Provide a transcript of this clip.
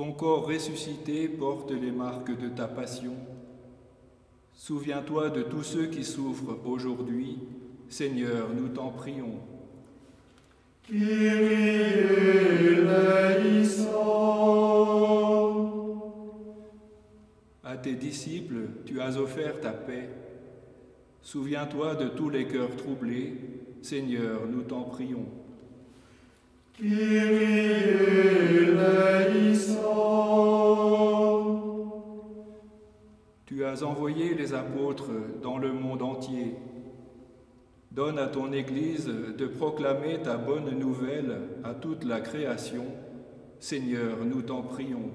Ton corps ressuscité porte les marques de ta passion. Souviens-toi de tous ceux qui souffrent aujourd'hui. Seigneur, nous t'en prions. À tes disciples, tu as offert ta paix. Souviens-toi de tous les cœurs troublés. Seigneur, nous t'en prions. Tu as envoyé les apôtres dans le monde entier. Donne à ton Église de proclamer ta bonne nouvelle à toute la création. Seigneur, nous t'en prions.